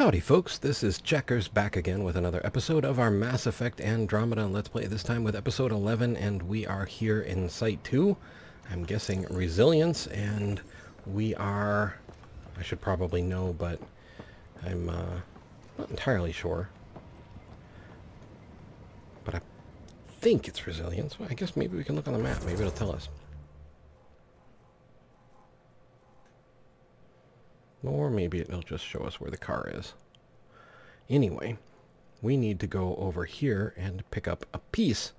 Howdy folks, this is Checkers back again with another episode of our Mass Effect Andromeda Let's Play, this time with episode 11, and we are here in Site 2. I'm guessing Resilience, and we are... I should probably know, but I'm uh, not entirely sure. But I think it's Resilience. Well, I guess maybe we can look on the map, maybe it'll tell us. Or maybe it'll just show us where the car is. Anyway, we need to go over here and pick up a piece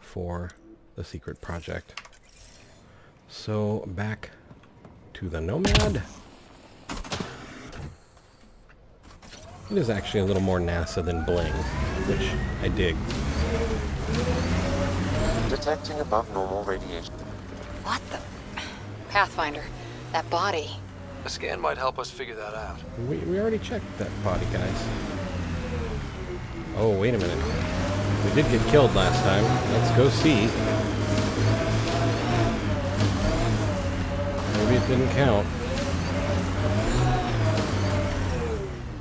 for the secret project. So back to the Nomad. It is actually a little more NASA than Bling, which I dig. Detecting above normal radiation. What the? Pathfinder, that body. A scan might help us figure that out. We, we already checked that body, guys. Oh, wait a minute. We did get killed last time. Let's go see. Maybe it didn't count.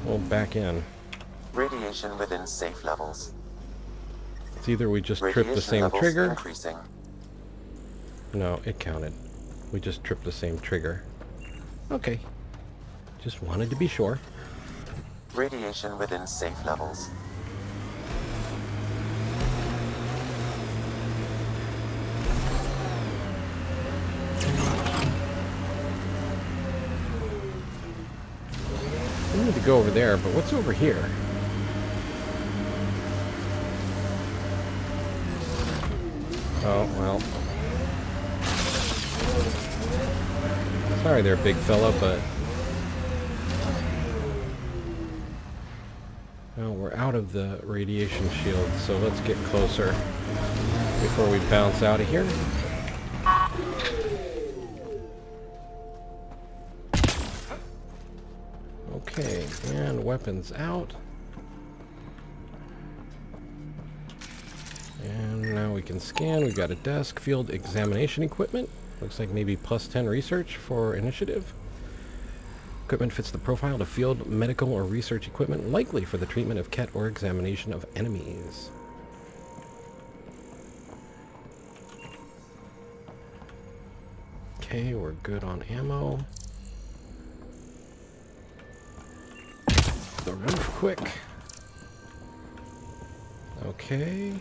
We'll back in. Radiation within safe levels. It's either we just tripped the same trigger. increasing. No, it counted. We just tripped the same trigger. Okay. Just wanted to be sure. Radiation within safe levels. We need to go over there, but what's over here? Oh, well. Sorry there, big fella, but... Well, we're out of the radiation shield, so let's get closer before we bounce out of here. Okay, and weapons out. And now we can scan. We've got a desk, field examination equipment. Looks like maybe plus 10 research for initiative. Equipment fits the profile of field medical or research equipment likely for the treatment of Kett or examination of enemies. Okay, we're good on ammo. The roof quick. Okay.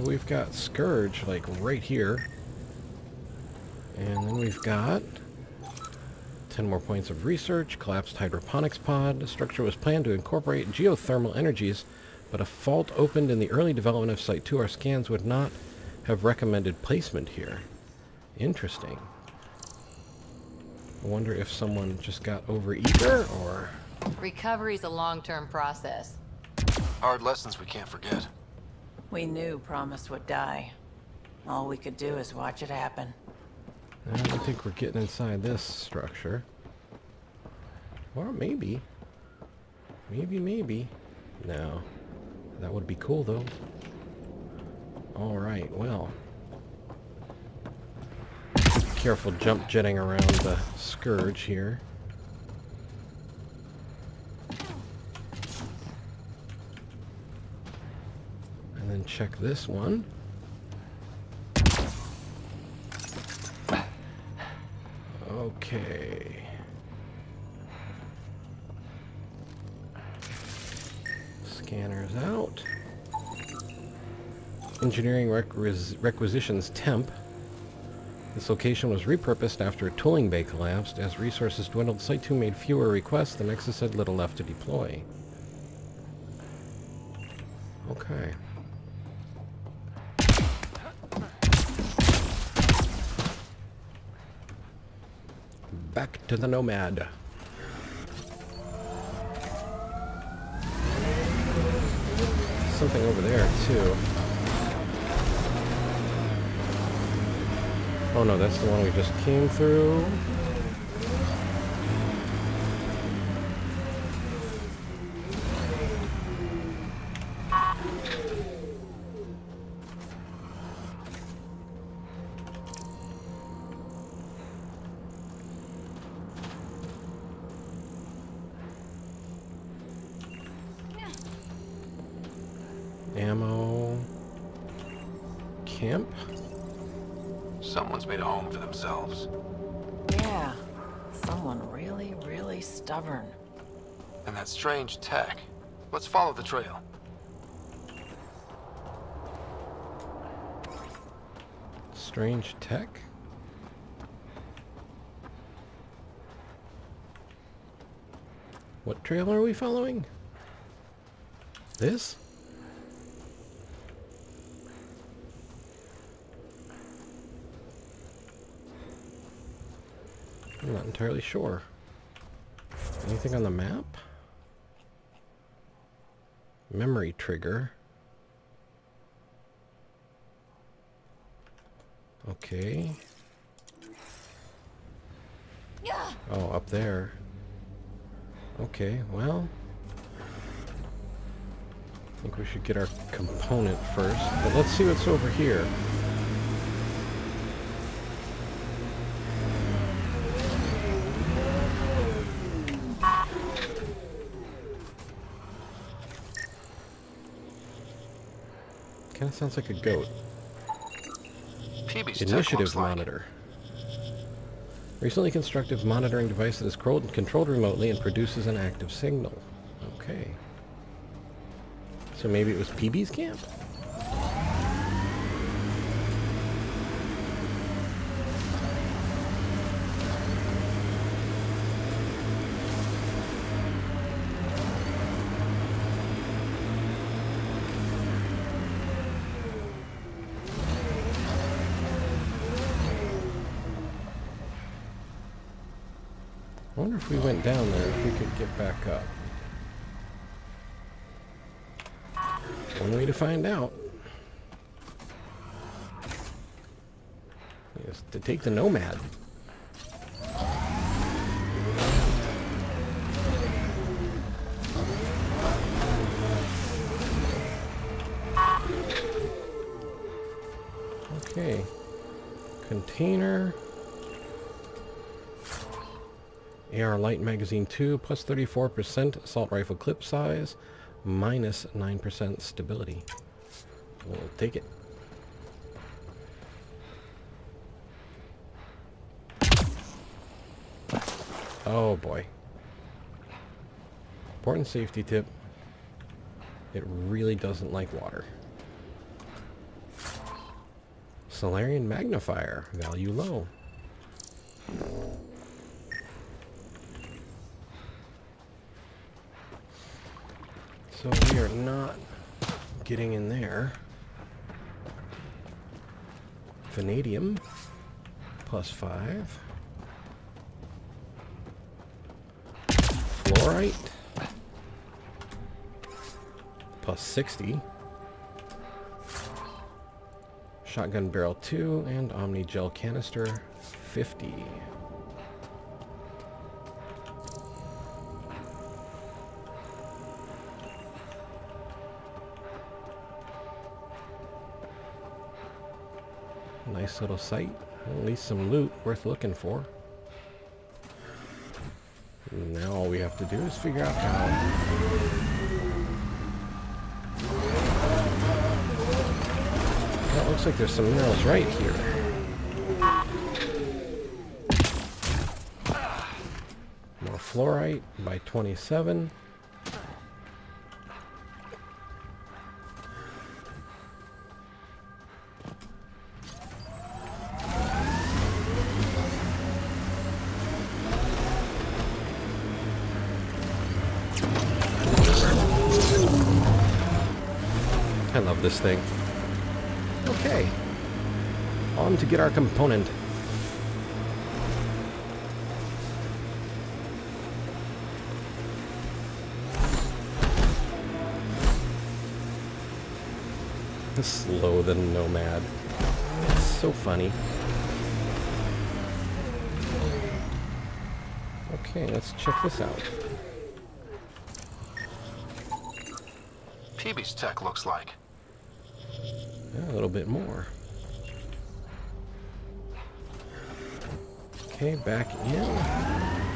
So we've got Scourge, like, right here. And then we've got 10 more points of research, collapsed hydroponics pod. The structure was planned to incorporate geothermal energies, but a fault opened in the early development of Site 2. Our scans would not have recommended placement here. Interesting. I wonder if someone just got overeager, or... Recovery's a long-term process. Hard lessons we can't forget. We knew Promise would die. All we could do is watch it happen. I don't think we're getting inside this structure. Or maybe. Maybe, maybe. No. That would be cool, though. Alright, well. Careful jump jetting around the Scourge here. And check this one. Okay. Scanners out. Engineering requis requisitions temp. This location was repurposed after a tooling bay collapsed. As resources dwindled, Site 2 made fewer requests. The Nexus had little left to deploy. Okay. Back to the Nomad. something over there, too. Oh no, that's the one we just came through. Someone really, really stubborn. And that strange tech. Let's follow the trail. Strange tech? What trail are we following? This? I'm not entirely sure. Anything on the map? Memory trigger. Okay. Oh, up there. Okay, well. I think we should get our component first. But let's see what's over here. Of sounds like a goat. PB's Initiative looks like. monitor. Recently constructed monitoring device that is controlled remotely and produces an active signal. Okay. So maybe it was PB's camp? If we went down there, if we could get back up. One way to find out is to take the Nomad. Okay. Container. AR Light Magazine 2, plus 34% assault rifle clip size, minus 9% stability. We'll take it. Oh boy. Important safety tip. It really doesn't like water. Solarian Magnifier, value low. So we are not getting in there. Vanadium, plus five. Fluorite, plus 60. Shotgun barrel 2 and Omni gel canister 50. Nice little site. At least some loot worth looking for. Now all we have to do is figure out how. It looks like there's some minerals right here. More fluorite by 27. thing. Okay. On to get our component. Slow the Nomad. It's so funny. Okay, let's check this out. PB's tech looks like. A little bit more. Okay, back in.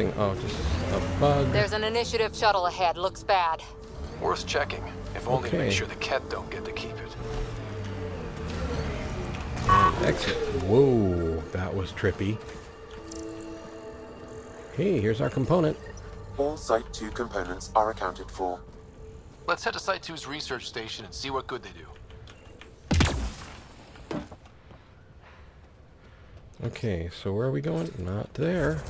Something, oh, just a bug. There's an initiative shuttle ahead. Looks bad. Worth checking. If only to make sure the Kett don't get to keep it. And exit. Whoa, that was trippy. Hey, here's our component. All Site 2 components are accounted for. Let's head to Site 2's research station and see what good they do. Okay, so where are we going? Not there.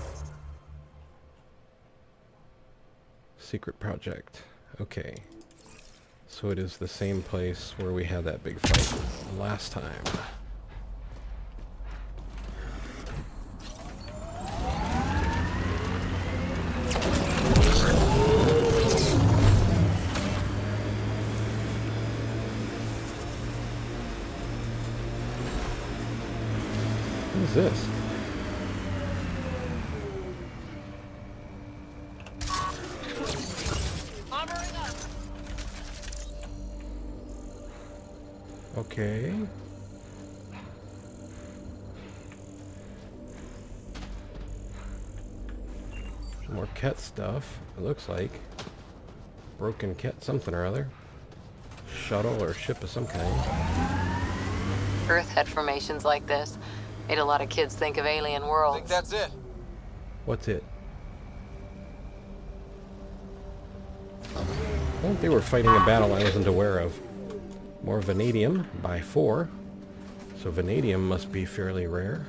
Secret project. Okay. So it is the same place where we had that big fight last time. What is this? Stuff, it looks like. Broken kit, something or other. Shuttle or ship of some kind. Earth had formations like this. Made a lot of kids think of alien worlds. I think that's it. What's it? Well, they were fighting a battle I wasn't aware of. More vanadium by four. So vanadium must be fairly rare.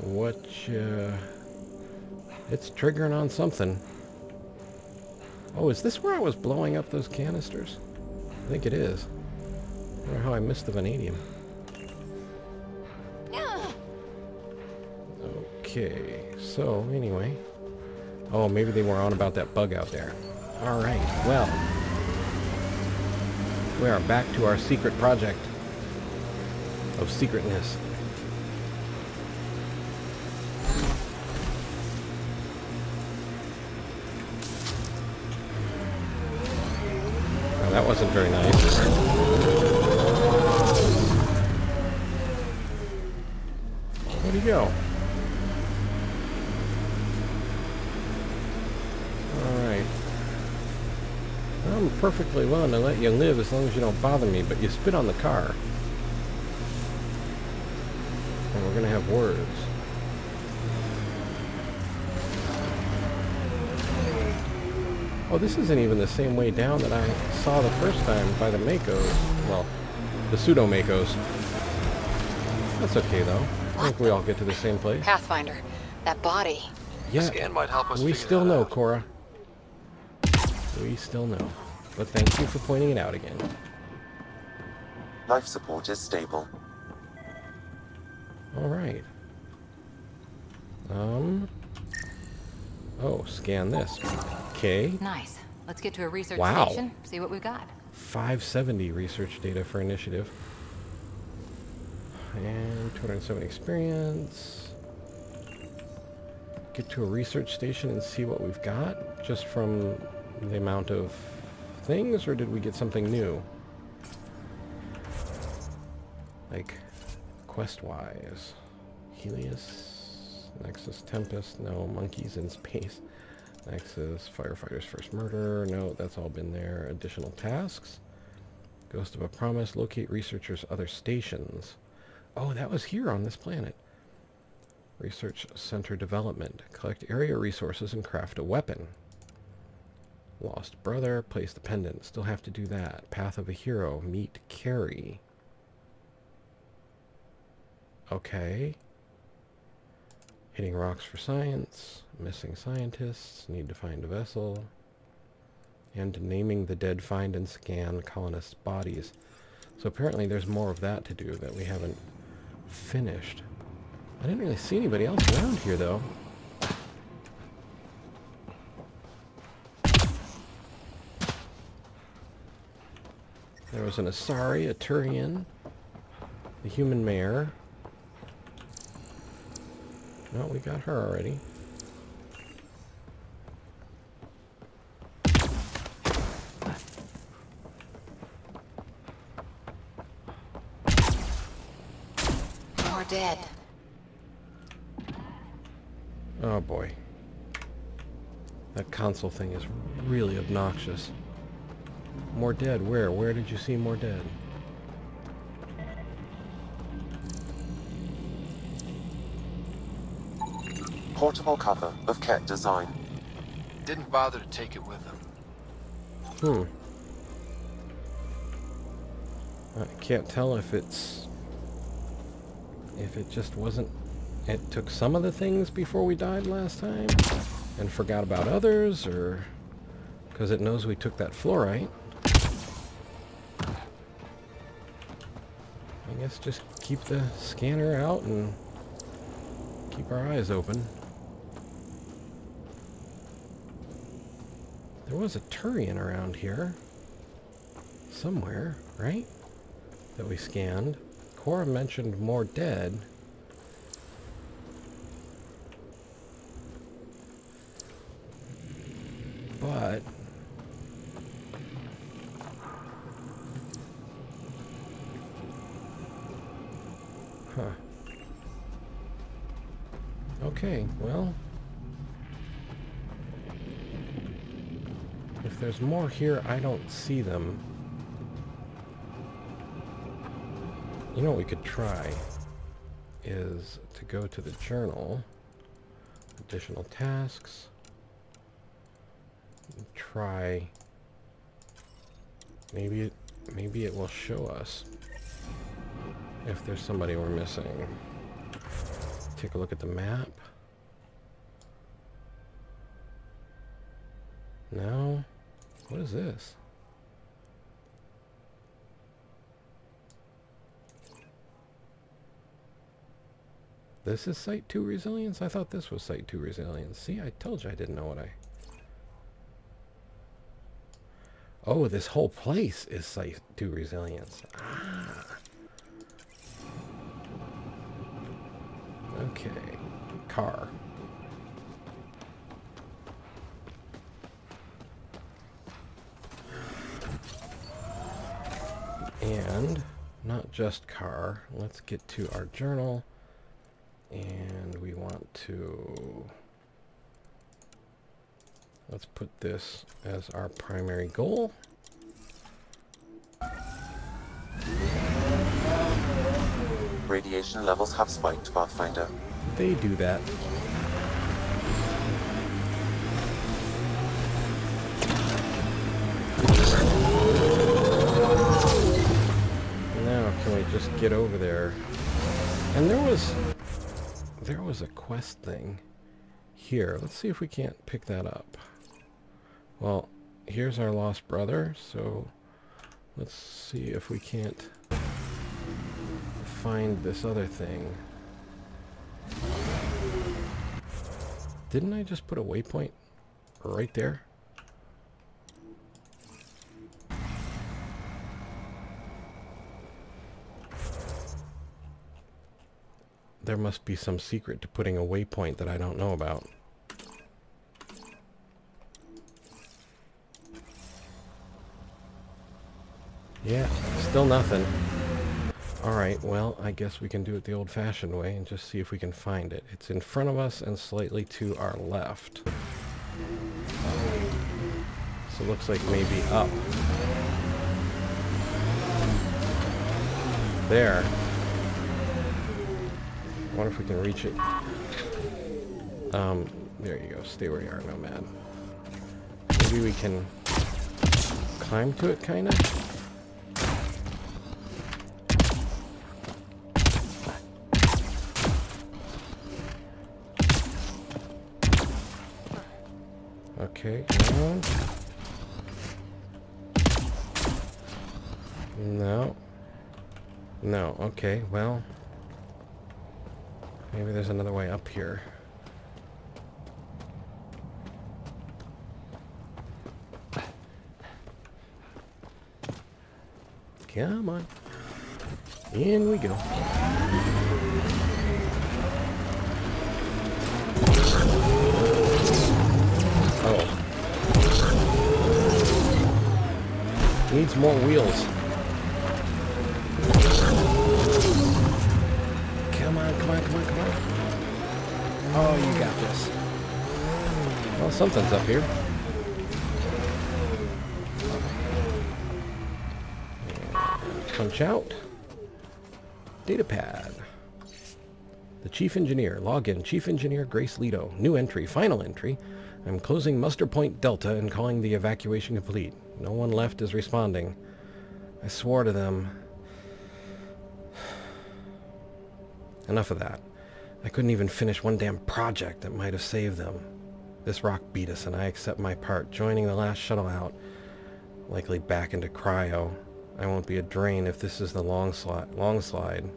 Which, uh... It's triggering on something. Oh, is this where I was blowing up those canisters? I think it is. I wonder how I missed the vanadium. Okay, so anyway. Oh, maybe they were on about that bug out there. Alright, well. We are back to our secret project of secretness. That wasn't very nice. Where'd he go? Alright. I'm perfectly willing to let you live as long as you don't bother me, but you spit on the car. And we're gonna have words. Oh, this isn't even the same way down that I saw the first time by the Makos. Well, the pseudo-Makos. That's okay, though. I think we all get to the same place. Pathfinder, that body. Yeah, scan might help us we still know, out. Cora. We still know. But thank you for pointing it out again. Life support is stable. Alright. Um... Oh, scan this. Okay. Nice. Let's get to a research Wow. station, see what we've got. 570 research data for initiative. And 270 experience. Get to a research station and see what we've got, just from the amount of things, or did we get something new? Like, quest-wise. Helius, Nexus Tempest, no, monkeys in space. Nexus, Firefighter's First Murder, no, that's all been there. Additional tasks. Ghost of a Promise, locate researchers' other stations. Oh, that was here on this planet. Research Center Development. Collect area resources and craft a weapon. Lost Brother, place the pendant. Still have to do that. Path of a Hero, meet Carrie. Okay. Hitting rocks for science. Missing scientists. Need to find a vessel. and naming the dead find and scan colonists' bodies. So apparently there's more of that to do that we haven't finished. I didn't really see anybody else around here, though. There was an Asari, a Turian, the human mare. No, we got her already. More dead. Oh boy. That console thing is really obnoxious. More dead. Where? Where did you see more dead? Portable cover of Kett design. Didn't bother to take it with him. Hmm. I can't tell if it's... If it just wasn't... It took some of the things before we died last time and forgot about others, or... Because it knows we took that fluorite. I guess just keep the scanner out and keep our eyes open. There was a Turian around here. Somewhere, right? That we scanned. Cora mentioned more dead. But... Huh. Okay, well... there's more here, I don't see them. You know what we could try is to go to the journal, additional tasks, try, maybe it, maybe it will show us if there's somebody we're missing. Take a look at the map. No? What is this? This is Site 2 Resilience? I thought this was Site 2 Resilience. See, I told you I didn't know what I... Oh, this whole place is Site 2 Resilience. Ah. Okay. Car. And not just car. Let's get to our journal. And we want to... Let's put this as our primary goal. Radiation levels have spiked, Pathfinder. They do that. Just get over there? And there was... There was a quest thing here. Let's see if we can't pick that up. Well, here's our lost brother, so let's see if we can't find this other thing. Didn't I just put a waypoint right there? There must be some secret to putting a waypoint that I don't know about. Yeah, still nothing. Alright, well, I guess we can do it the old-fashioned way and just see if we can find it. It's in front of us and slightly to our left. So it looks like maybe up. There. I wonder if we can reach it. Um, there you go. Stay where you are, Nomad. Maybe we can climb to it, kind of? Okay, come on. No. No, okay, well... Maybe there's another way up here. Come on. In we go. Oh. Needs more wheels. Come on, come on, come on. Oh, you got this. Well, something's up here. Punch out. Data pad. The Chief Engineer. Login. Chief Engineer Grace Leto. New entry. Final entry. I'm closing muster point Delta and calling the evacuation complete. No one left is responding. I swore to them. Enough of that. I couldn't even finish one damn project that might have saved them. This rock beat us and I accept my part, joining the last shuttle out. Likely back into cryo. I won't be a drain if this is the long slide, long slide.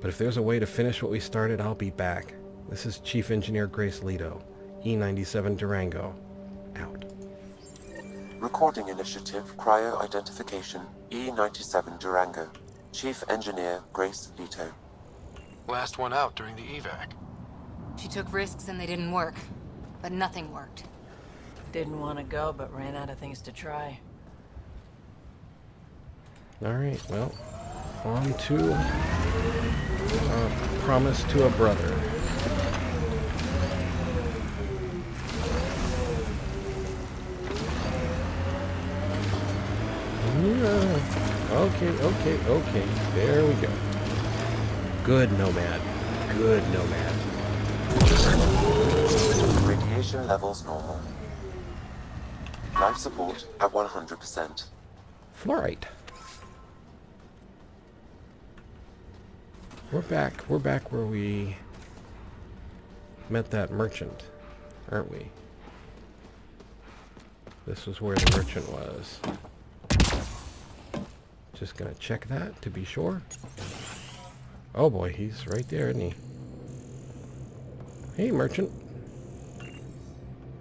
But if there's a way to finish what we started, I'll be back. This is Chief Engineer Grace Leto, E97 Durango. Out. Recording Initiative Cryo Identification E97 Durango. Chief Engineer Grace Leto. Last one out during the evac. She took risks and they didn't work. But nothing worked. Didn't want to go, but ran out of things to try. Alright, well, on to uh, Promise to a Brother. Yeah. Okay, okay, okay. There we go. Good Nomad. Good Nomad. Radiation levels normal. Life support at 100%. Fluorite. We're back. We're back where we met that merchant, aren't we? This was where the merchant was. Just gonna check that to be sure. Oh boy, he's right there, isn't he? Hey, merchant.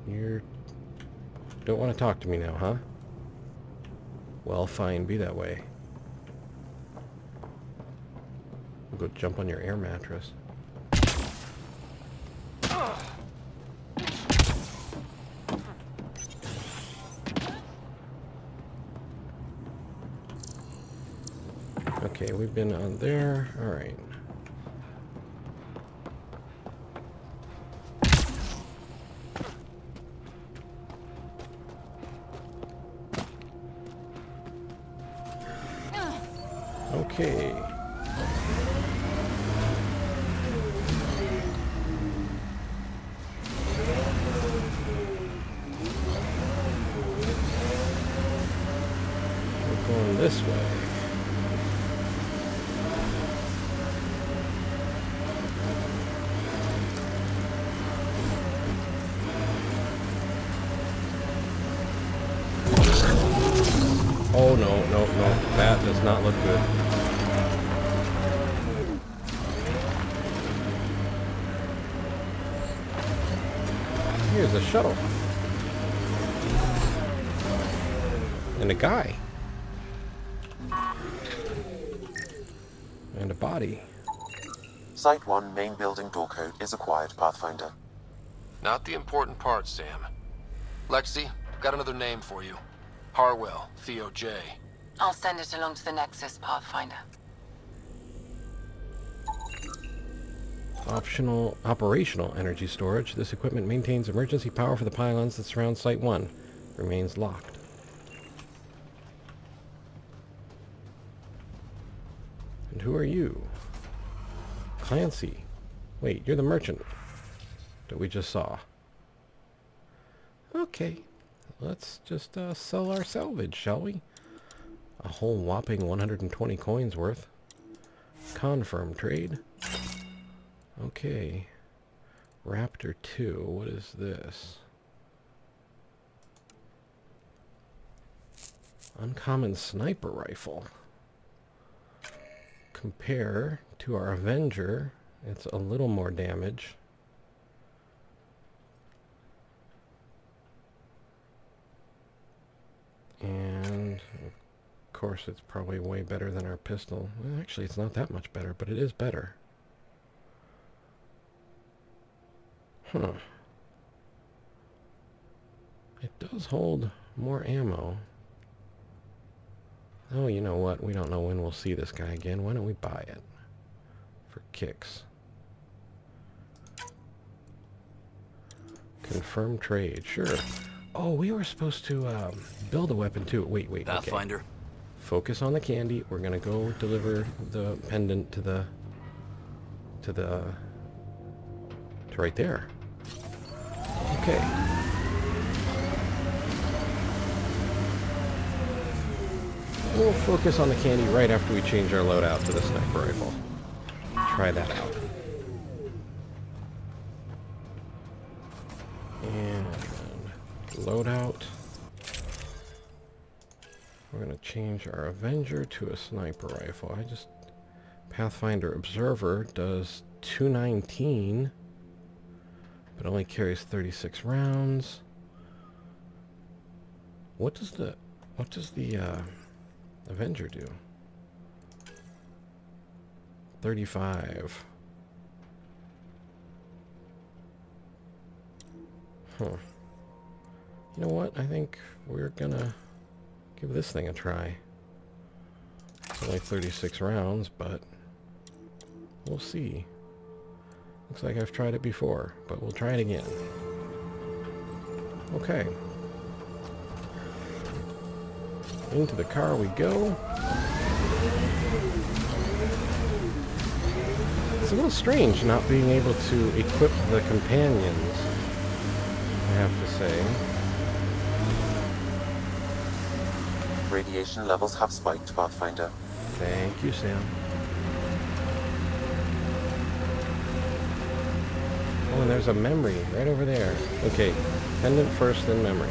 You don't want to talk to me now, huh? Well, fine, be that way. I'll go jump on your air mattress. Okay, we've been on there. Alright. A shuttle. And a guy. And a body. Site 1 main building door code is acquired, Pathfinder. Not the important part, Sam. Lexi, got another name for you. Harwell, Theo J. I'll send it along to the Nexus, Pathfinder. Optional operational energy storage. This equipment maintains emergency power for the pylons that surround Site 1. Remains locked. And who are you? Clancy. Wait, you're the merchant that we just saw. Okay. Let's just uh, sell our salvage, shall we? A whole whopping 120 coins worth. Confirm trade. Okay. Raptor 2, what is this? Uncommon sniper rifle. Compare to our Avenger, it's a little more damage. And of course it's probably way better than our pistol. Well, actually it's not that much better, but it is better. Huh. It does hold more ammo. Oh, you know what? We don't know when we'll see this guy again. Why don't we buy it? For kicks. Confirm trade. Sure. Oh, we were supposed to um, build a weapon too. Wait, wait, okay. Pathfinder. Focus on the candy. We're gonna go deliver the pendant to the... To the... To right there. Okay. We'll focus on the candy right after we change our loadout to the sniper rifle. Try that out. And loadout. We're going to change our Avenger to a sniper rifle. I just... Pathfinder Observer does 219, but only carries 36 rounds. What does the... What does the, uh... Avenger do? 35. Huh. You know what? I think we're gonna give this thing a try. It's only 36 rounds, but we'll see. Looks like I've tried it before, but we'll try it again. Okay. Into the car we go. It's a little strange not being able to equip the companions, I have to say. Radiation levels have spiked, Pathfinder. Thank you, Sam. Oh, and there's a memory right over there. Okay, pendant first, then memory.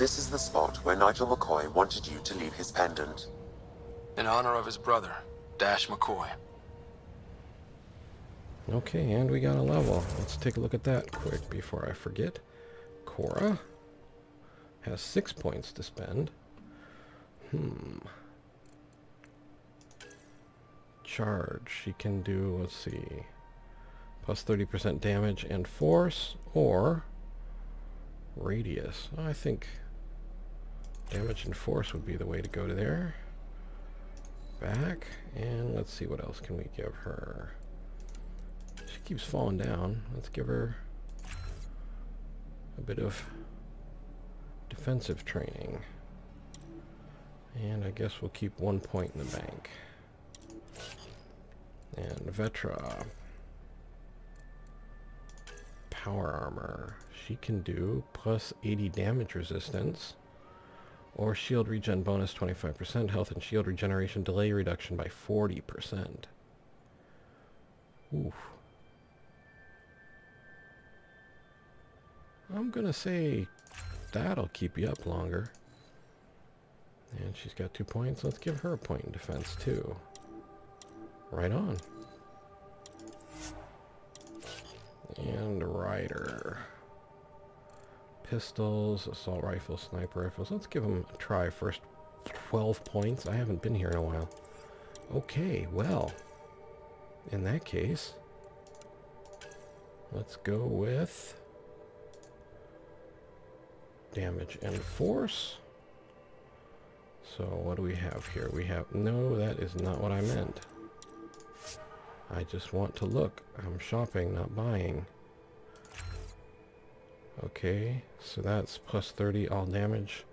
This is the spot where Nigel McCoy wanted you to leave his pendant. In honor of his brother, Dash McCoy. Okay, and we got a level. Let's take a look at that quick before I forget. Cora has six points to spend. Hmm. Charge. She can do, let's see, plus 30% damage and force, or radius. I think damage and force would be the way to go to there. Back, and let's see what else can we give her. She keeps falling down. Let's give her a bit of defensive training. And I guess we'll keep one point in the bank. And Vetra. Power armor. She can do plus 80 damage resistance. Or shield regen bonus 25%. Health and shield regeneration delay reduction by 40%. Oof. I'm gonna say that'll keep you up longer. And she's got two points. Let's give her a point in defense too. Right on. And Ryder. Pistols, assault rifles, sniper rifles. Let's give them a try first. 12 points. I haven't been here in a while. Okay, well. In that case, let's go with damage and force. So what do we have here? We have, no, that is not what I meant. I just want to look. I'm shopping, not buying. Okay, so that's plus 30 all damage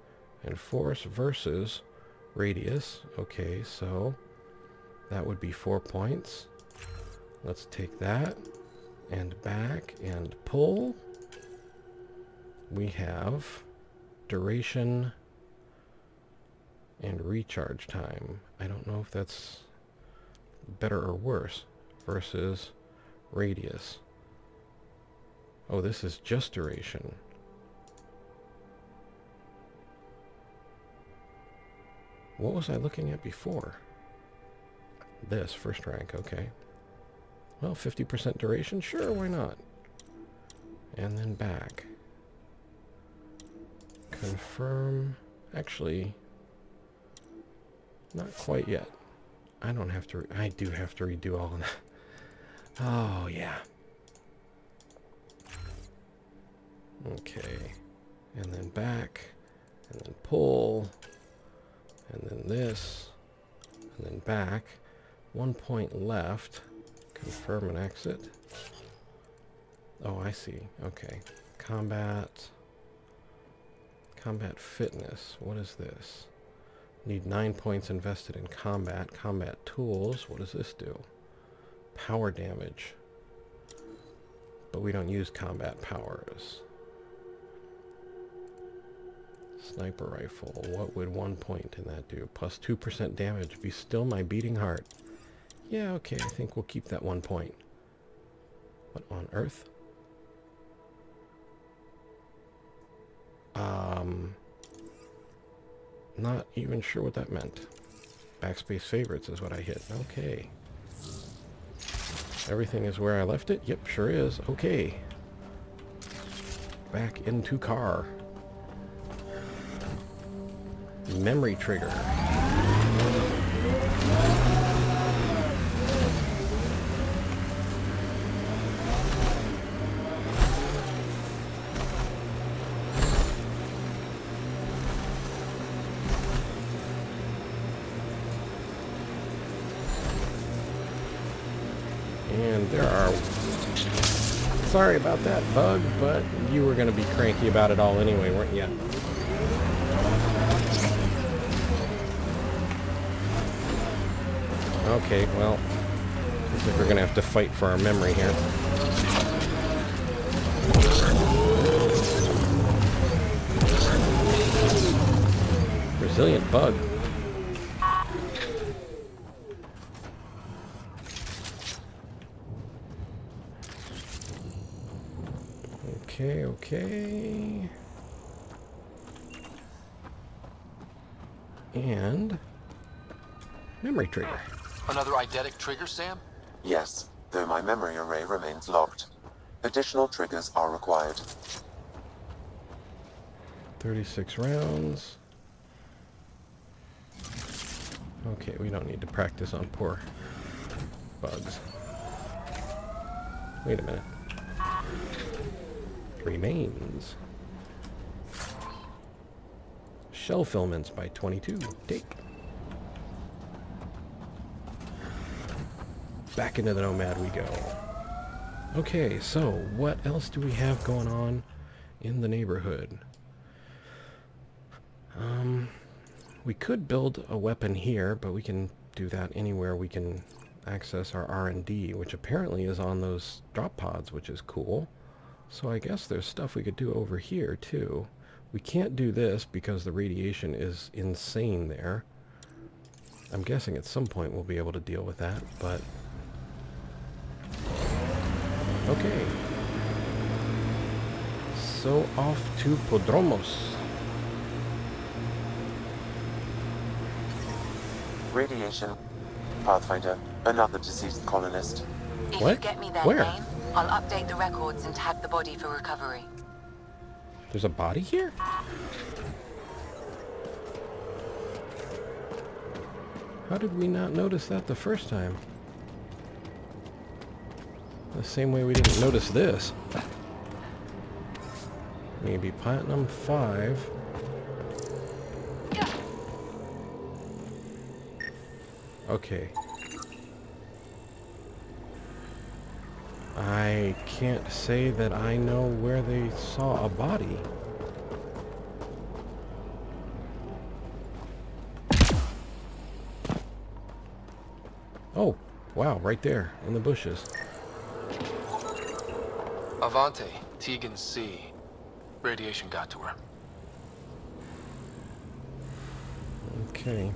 and force versus Radius. Okay, so that would be four points. Let's take that and back and pull. We have duration and recharge time. I don't know if that's better or worse versus radius. Oh, this is just duration. What was I looking at before? This, first rank, okay. Well, 50% duration? Sure, why not? And then back. Confirm. Actually, not quite yet. I don't have to... I do have to redo all of that. Oh, yeah. Okay. And then back. And then pull. And then this. And then back. One point left. Confirm and exit. Oh, I see. Okay. Combat. Combat fitness. What is this? Need nine points invested in combat. Combat tools. What does this do? Power damage. But we don't use combat powers. Sniper rifle. What would one point in that do? Plus 2% damage. Be still my beating heart. Yeah, okay, I think we'll keep that one point. What on earth? Um, not even sure what that meant. Backspace favorites is what I hit. Okay. Everything is where I left it? Yep, sure is. Okay. Back into car. Memory trigger. And there are... Sorry about that, Bug, but you were going to be cranky about it all anyway, weren't you? Okay, well, looks like we're going to have to fight for our memory here. Resilient bug. Okay, okay. And memory trigger. Another eidetic trigger, Sam? Yes, though my memory array remains locked. Additional triggers are required. 36 rounds. Okay, we don't need to practice on poor bugs. Wait a minute. Remains. Shell filaments by 22. Take. Back into the Nomad we go. Okay, so what else do we have going on in the neighborhood? Um, we could build a weapon here, but we can do that anywhere we can access our R&D, which apparently is on those drop pods, which is cool. So I guess there's stuff we could do over here, too. We can't do this because the radiation is insane there. I'm guessing at some point we'll be able to deal with that, but... Okay. So off to Podromos. Radiation. Pathfinder, another deceased colonist. If What? you get me their Where? name, I'll update the records and tag the body for recovery. There's a body here? How did we not notice that the first time? The same way we didn't notice this. Maybe Platinum 5. Okay. I can't say that I know where they saw a body. Oh, wow, right there in the bushes. Avante, Tegan C. Radiation got to her. Okay.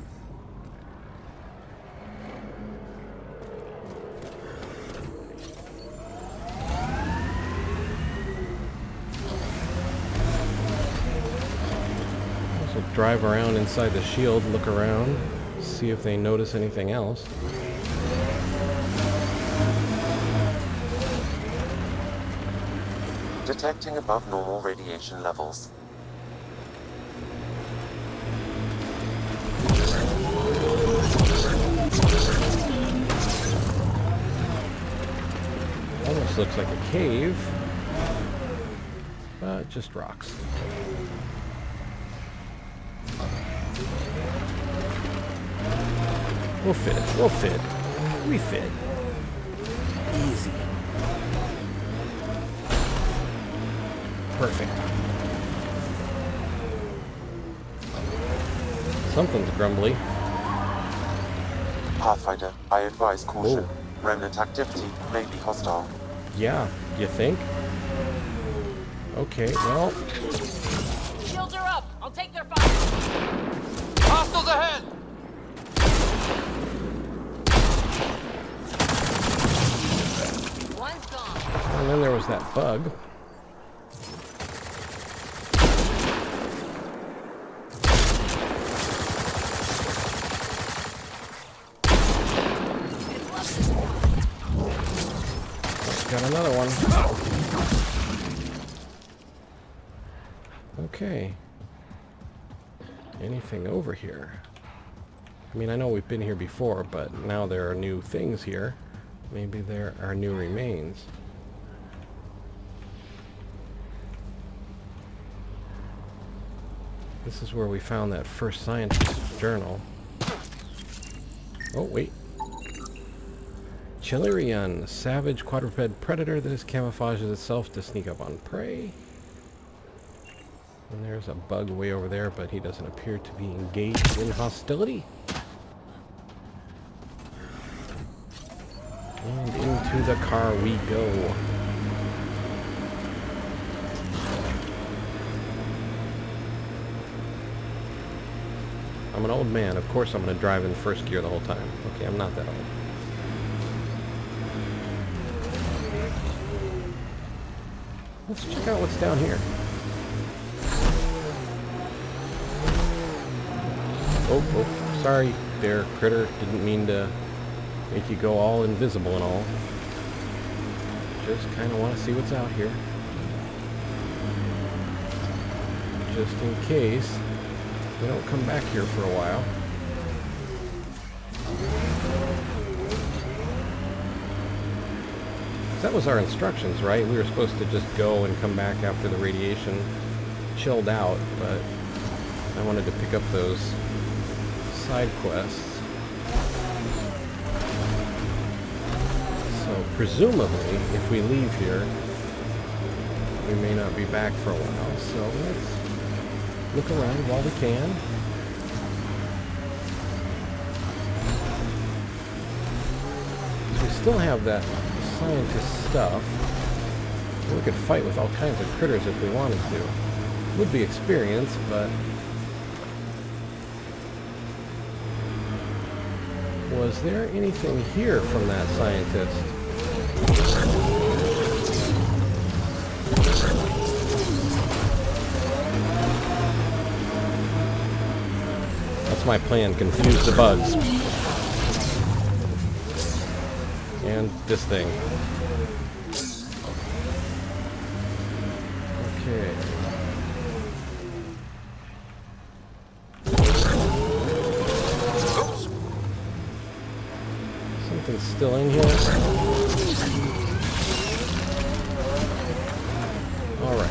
Drive around inside the shield, look around, see if they notice anything else. Detecting above normal radiation levels. Almost looks like a cave, just rocks. We'll fit. We'll fit. We fit. Easy. Perfect. Something's grumbly. Pathfinder, I advise caution. Whoa. Remnant activity may be hostile. Yeah, you think? Okay, well, Shields are up! I'll take their fire! Hostiles ahead! One's gone. and then there was that bug. Got another one. Okay. Anything over here? I mean, I know we've been here before, but now there are new things here. Maybe there are new remains. This is where we found that first scientist's journal. Oh, wait. Challyrion, savage quadruped predator that camouflages itself to sneak up on prey. And there's a bug way over there, but he doesn't appear to be engaged in hostility. And into the car we go. I'm an old man. Of course I'm going to drive in first gear the whole time. Okay, I'm not that old. Let's check out what's down here. Oh, oh, sorry there, critter. Didn't mean to make you go all invisible and all. Just kind of want to see what's out here. Just in case we don't come back here for a while. That was our instructions, right? We were supposed to just go and come back after the radiation chilled out, but I wanted to pick up those side quests. So presumably, if we leave here, we may not be back for a while. So let's look around while we can. We still have that scientist stuff. We could fight with all kinds of critters if we wanted to. Would be experience, but was there anything here from that scientist? That's my plan, confuse the bugs. And this thing. Okay. Something's still in here. Alright.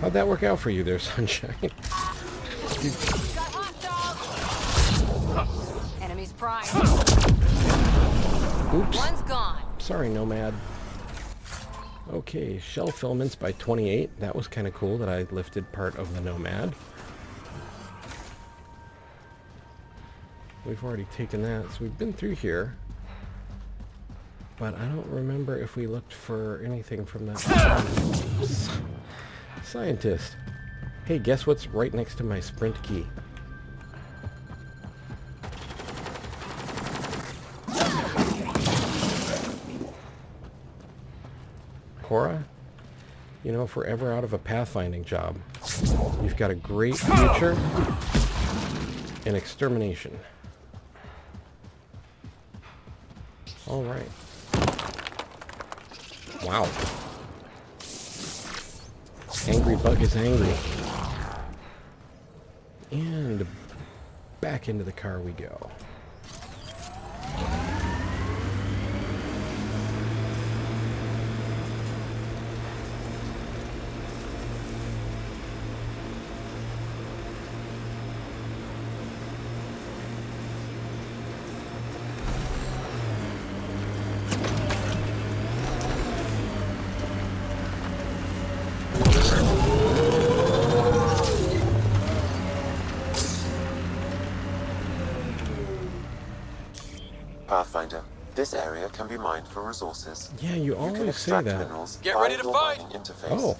How'd that work out for you there, Sunshine? Oops. One's gone. Sorry, Nomad. Okay, shell filaments by 28. That was kind of cool that I lifted part of the Nomad. We've already taken that, so we've been through here. But I don't remember if we looked for anything from that scientist. Hey, guess what's right next to my sprint key? You know, if we're ever out of a pathfinding job, you've got a great future in extermination. All right. Wow. Angry bug is angry. And back into the car we go. Can be mined for resources. Yeah, you You can always say extract that. minerals Get via ready to fight! interface. Oh.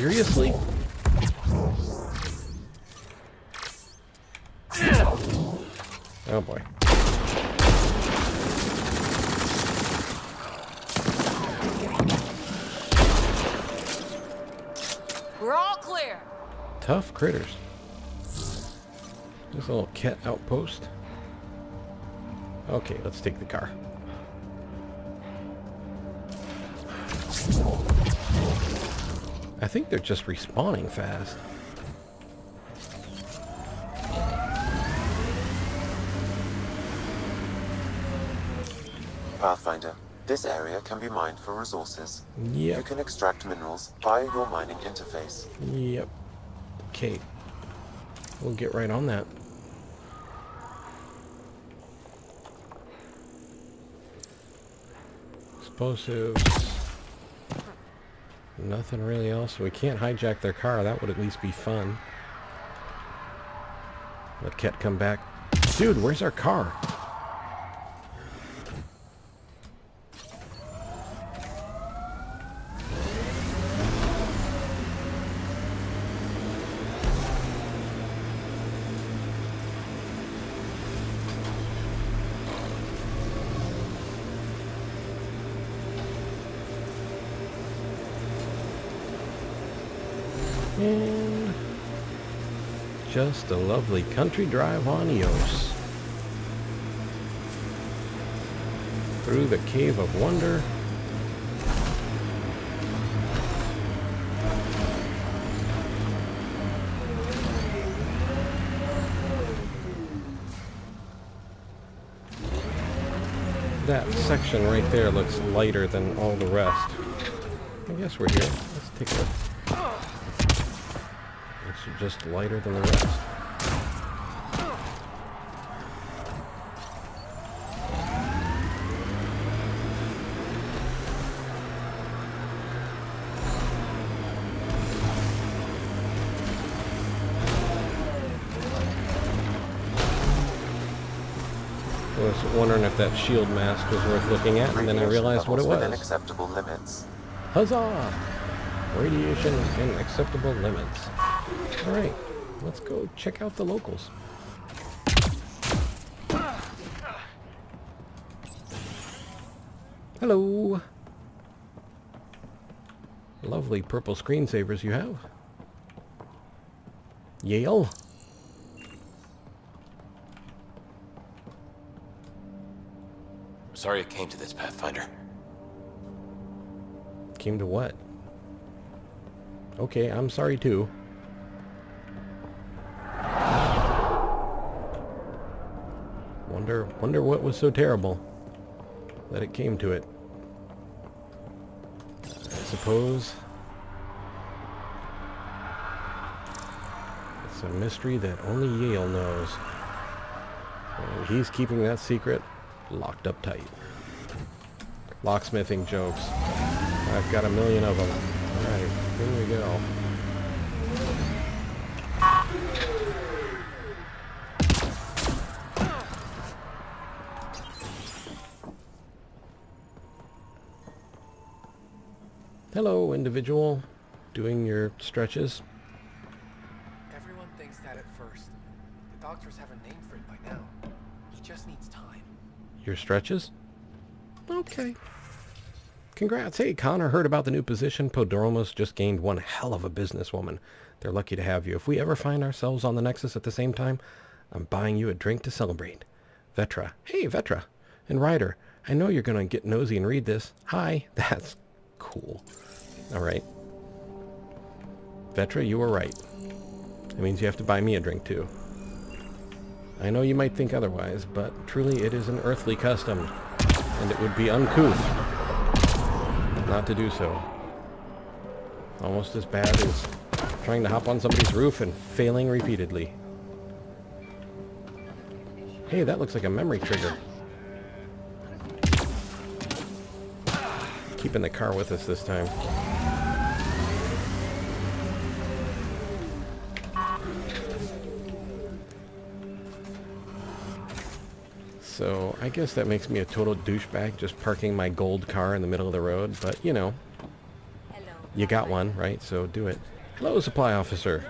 Seriously? Oh boy. We're all clear. Tough critters. This little cat outpost. Okay, let's take the car. I think they're just respawning fast. Pathfinder, this area can be mined for resources. You can extract minerals via your mining interface. Yep. Okay. We'll get right on that. Explosives. Nothing really else. We can't hijack their car. That would at least be fun. Let Kett come back. Dude, where's our car? Just a lovely country drive on Eos. Through the Cave of Wonder. That section right there looks lighter than all the rest. I guess we're here. Let's take a it's just lighter than the rest. I was wondering if that shield mask was worth looking at, and then I realized what it levels within was. acceptable limits. Huzzah! Radiation in acceptable limits. Alright, let's go check out the locals. Hello! Lovely purple screensavers you have. Yale? Sorry it came to this, Pathfinder. Came to what? Okay, I'm sorry too. Wonder, wonder what was so terrible that it came to it. I suppose it's a mystery that only Yale knows. And he's keeping that secret locked up tight. Locksmithing jokes. I've got a million of them. Alright, here we go. Hello, individual. Doing your stretches. Everyone thinks that at first. The doctors have a name for it by now. He just needs time. Your stretches? Okay. Congrats. Hey, Connor heard about the new position. Podromos just gained one hell of a businesswoman. They're lucky to have you. If we ever find ourselves on the Nexus at the same time, I'm buying you a drink to celebrate. Vetra. Hey, Vetra. And Ryder. I know you're going to get nosy and read this. Hi. That's cool. All right. Vetra, you were right. That means you have to buy me a drink, too. I know you might think otherwise, but truly it is an earthly custom, and it would be uncouth not to do so. Almost as bad as trying to hop on somebody's roof and failing repeatedly. Hey, that looks like a memory trigger. Keeping the car with us this time. So I guess that makes me a total douchebag just parking my gold car in the middle of the road, but you know, you got one, right? So do it. Hello, supply officer.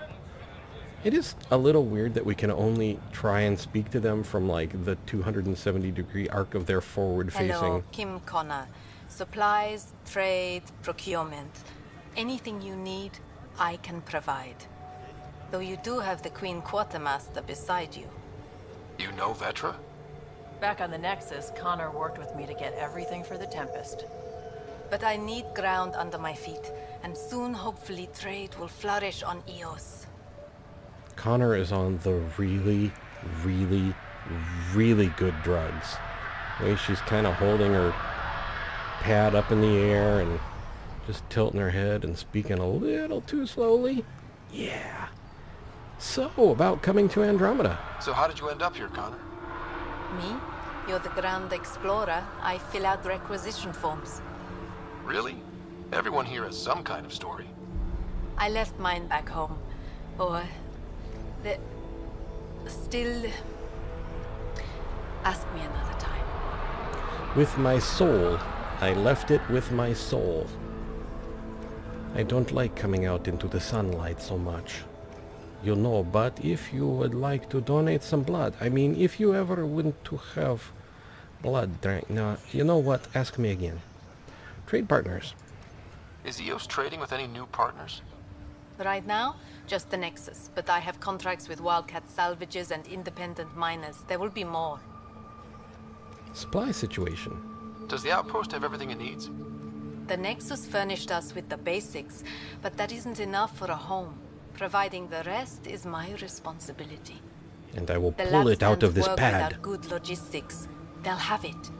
It is a little weird that we can only try and speak to them from like the 270 degree arc of their forward facing. Hello, Kim Connor. Supplies, trade, procurement. Anything you need, I can provide. Though you do have the Queen Quartermaster beside you. You know Vetra? Back on the Nexus, Connor worked with me to get everything for the Tempest. But I need ground under my feet, and soon hopefully trade will flourish on Eos. Connor is on the really, really, really good drugs. The way she's kind of holding her pad up in the air and just tilting her head and speaking a little too slowly. Yeah. So, about coming to Andromeda. So how did you end up here, Connor? Me? You're the Grand Explorer. I fill out requisition forms. Really? Everyone here has some kind of story. I left mine back home. Or... The... Still... Ask me another time. With my soul. I left it with my soul. I don't like coming out into the sunlight so much. You know, but if you would like to donate some blood, I mean, if you ever want to have blood drink. no, you know what? Ask me again. Trade partners. Is EOS trading with any new partners? Right now, just the Nexus, but I have contracts with Wildcat salvages and independent miners. There will be more. Supply situation. Does the outpost have everything it needs? The Nexus furnished us with the basics, but that isn't enough for a home. Providing the rest is my responsibility. And I will The pull it out of this work pad. without good logistics. They'll have it.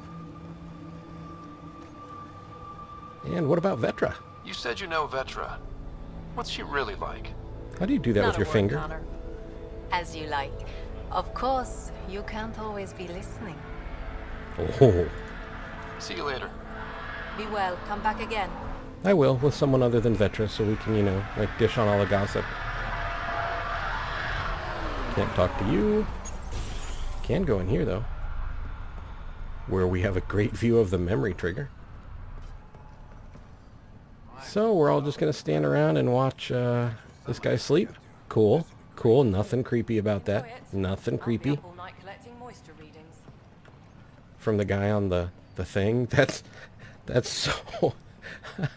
And what about Vetra? You said you know Vetra. What's she really like? How do you do that Not with your word, finger? Connor. As you like. Of course, you can't always be listening. Oh, See you later. Be well. Come back again. I will, with someone other than Vetra, so we can, you know, like dish on all the gossip. Can't talk to you. Can go in here, though. Where we have a great view of the memory trigger. So we're all just gonna stand around and watch uh, this guy sleep? Cool. Cool. Nothing creepy about that. Nothing creepy. all night collecting moisture readings. From the guy on the, the thing. That's that's so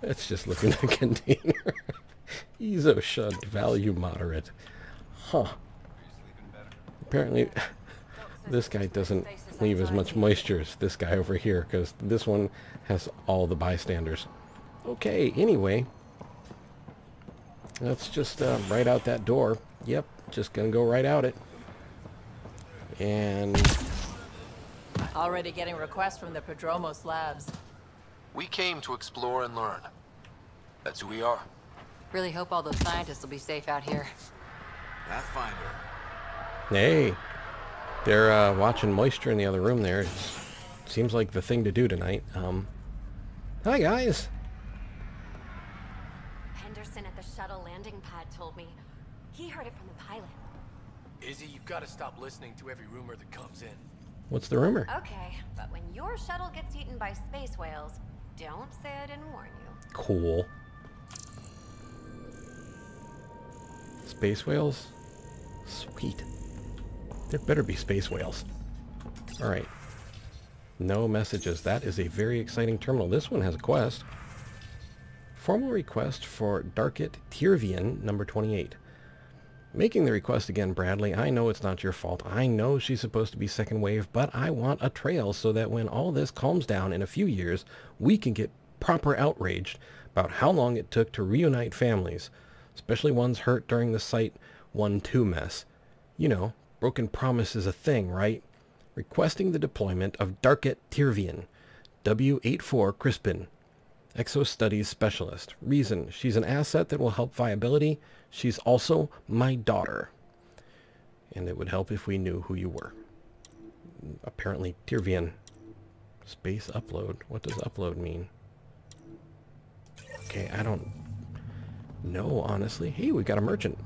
That's just looking at the container. ESO shunt value moderate. Huh. Apparently this guy doesn't leave as much moisture as this guy over here because this one has all the bystanders. Okay, anyway. Let's just uh, right out that door. Yep, just gonna go right out it. And Already getting requests from the Prodromos labs. We came to explore and learn. That's who we are. Really hope all those scientists will be safe out here. Pathfinder. Hey, they're uh, watching moisture in the other room there. It seems like the thing to do tonight. Um, hi guys. Henderson at the shuttle landing pad told me. He heard it from the pilot. Izzy, you've got to stop listening to every rumor that comes in. What's the rumor? Okay, but when your shuttle gets eaten by space whales, don't say I didn't warn you. Cool. Space whales? Sweet. There better be space whales. Alright. No messages. That is a very exciting terminal. This one has a quest. Formal request for Darkit Tirvian, number 28. Making the request again, Bradley. I know it's not your fault. I know she's supposed to be second wave, but I want a trail so that when all this calms down in a few years, we can get proper outraged about how long it took to reunite families, especially ones hurt during the Site 1-2 mess. You know, broken promise is a thing, right? Requesting the deployment of Darket Tirvian, W84 Crispin, Exo Studies Specialist. Reason, she's an asset that will help viability. She's also my daughter. And it would help if we knew who you were. Apparently, Tirvian. Space upload. What does upload mean? Okay, I don't know, honestly. Hey, we got a merchant.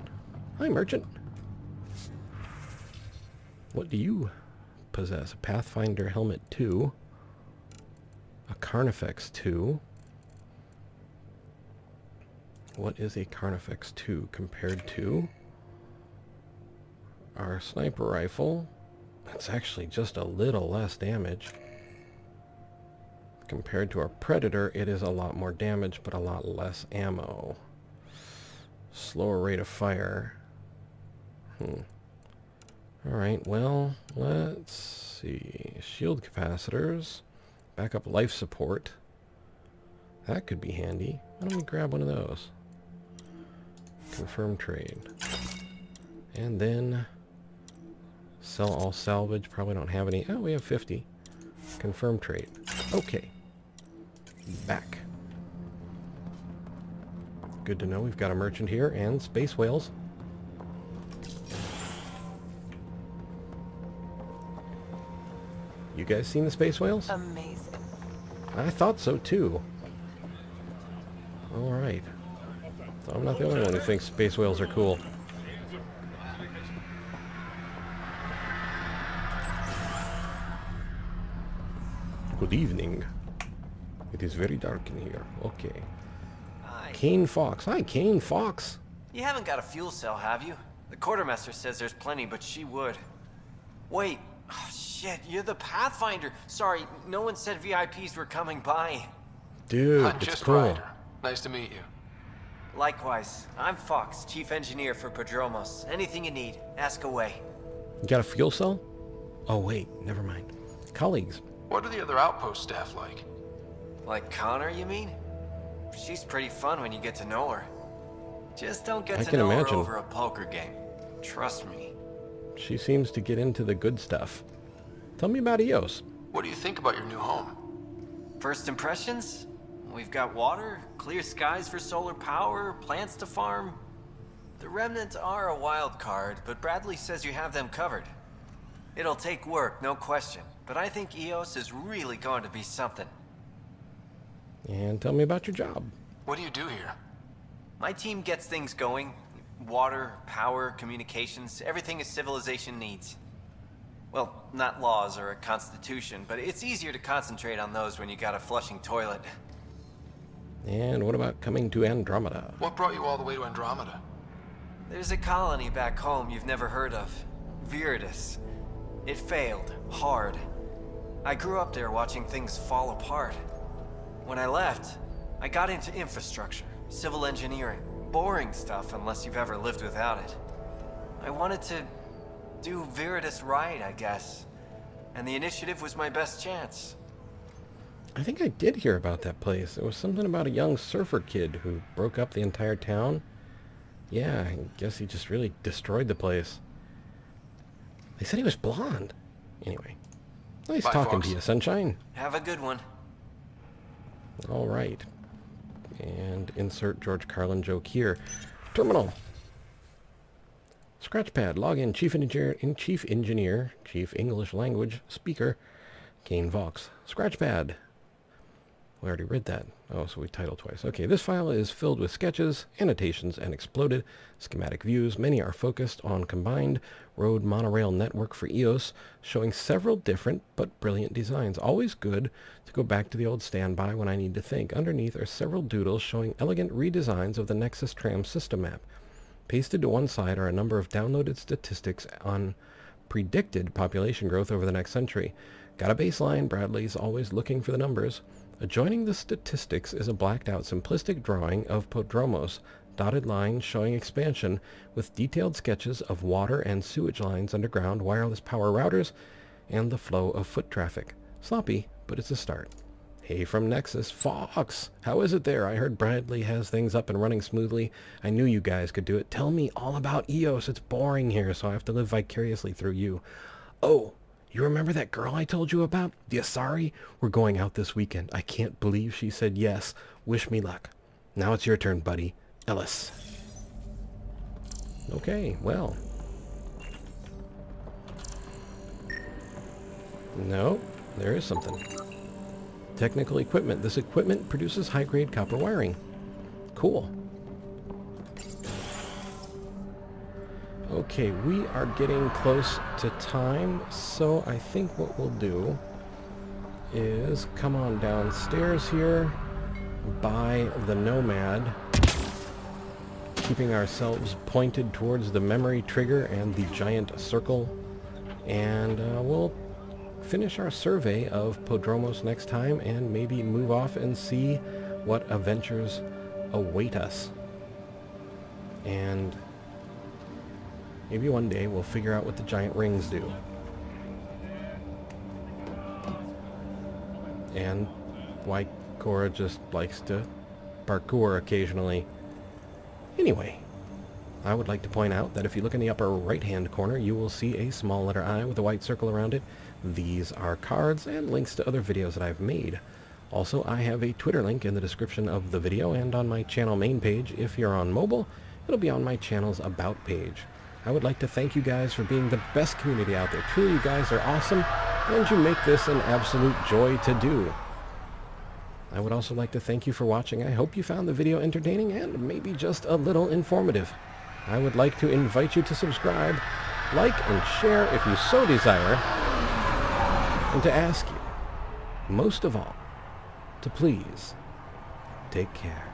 Hi, merchant. What do you possess? A Pathfinder Helmet 2. A Carnifex 2. What is a Carnifex 2 compared to our sniper rifle? It's actually just a little less damage. Compared to our Predator, it is a lot more damage, but a lot less ammo. Slower rate of fire. Hmm. Alright, well, let's see. Shield capacitors. Backup life support. That could be handy. Why don't we grab one of those? Confirm trade. And then sell all salvage. Probably don't have any. Oh, we have 50. Confirm trade. Okay. Back. Good to know we've got a merchant here and space whales. You guys seen the space whales? Amazing. I thought so too. Alright. So I'm not the only one who thinks space whales are cool. Good evening. It is very dark in here. Okay. Hi. Kane Fox. Hi, Kane Fox. You haven't got a fuel cell, have you? The quartermaster says there's plenty, but she would. Wait. Shit, you're the Pathfinder. Sorry, no one said VIPs were coming by. Dude, I'm it's just cool. Ryder. Nice to meet you. Likewise, I'm Fox, chief engineer for Prodromos. Anything you need, ask away. You got a fuel cell? Oh, wait. Never mind. Colleagues. What are the other outpost staff like? Like Connor, you mean? She's pretty fun when you get to know her. Just don't get I to can know imagine. her over a poker game. Trust me. She seems to get into the good stuff. Tell me about EOS. What do you think about your new home? First impressions? We've got water, clear skies for solar power, plants to farm. The remnants are a wild card, but Bradley says you have them covered. It'll take work, no question, but I think EOS is really going to be something. And tell me about your job. What do you do here? My team gets things going. Water, power, communications, everything a civilization needs. Well, not laws or a constitution, but it's easier to concentrate on those when you got a flushing toilet. And what about coming to Andromeda? What brought you all the way to Andromeda? There's a colony back home you've never heard of. Viridis. It failed. Hard. I grew up there watching things fall apart. When I left, I got into infrastructure, civil engineering. Boring stuff unless you've ever lived without it. I wanted to do Viridis right, I guess. And the initiative was my best chance. I think I did hear about that place. It was something about a young surfer kid who broke up the entire town. Yeah, I guess he just really destroyed the place. They said he was blonde. Anyway. Nice Bye, talking Fox. to you, Sunshine. Have a good one. All right. And insert George Carlin joke here. Terminal. Scratchpad. Login. Chief engineer. In chief engineer. Chief English language speaker. Kane Fox. Scratchpad. We already read that. Oh, so we titled twice. Okay, this file is filled with sketches, annotations, and exploded schematic views. Many are focused on combined road monorail network for EOS, showing several different but brilliant designs. Always good to go back to the old standby when I need to think. Underneath are several doodles showing elegant redesigns of the Nexus tram system map. Pasted to one side are a number of downloaded statistics on predicted population growth over the next century. Got a baseline, Bradley's always looking for the numbers. Adjoining the statistics is a blacked out simplistic drawing of Podromos, dotted lines showing expansion with detailed sketches of water and sewage lines underground, wireless power routers, and the flow of foot traffic. Sloppy, but it's a start. Hey from Nexus, Fox! How is it there? I heard Bradley has things up and running smoothly. I knew you guys could do it. Tell me all about EOS. It's boring here, so I have to live vicariously through you. Oh, you remember that girl I told you about? The Asari? We're going out this weekend. I can't believe she said yes. Wish me luck. Now it's your turn, buddy. Ellis. Okay, well. No, there is something. Technical equipment. This equipment produces high-grade copper wiring. Cool. Okay, we are getting close to time, so I think what we'll do is come on downstairs here, by the Nomad, keeping ourselves pointed towards the memory trigger and the giant circle, and uh, we'll finish our survey of Podromos next time and maybe move off and see what adventures await us. And maybe one day we'll figure out what the giant rings do. And why Cora just likes to parkour occasionally. Anyway, I would like to point out that if you look in the upper right-hand corner, you will see a small letter I with a white circle around it. These are cards and links to other videos that I've made. Also, I have a Twitter link in the description of the video and on my channel main page. If you're on mobile, it'll be on my channel's About page. I would like to thank you guys for being the best community out there. Truly, you guys are awesome, and you make this an absolute joy to do. I would also like to thank you for watching. I hope you found the video entertaining and maybe just a little informative. I would like to invite you to subscribe, like, and share if you so desire, and to ask you, most of all, to please take care.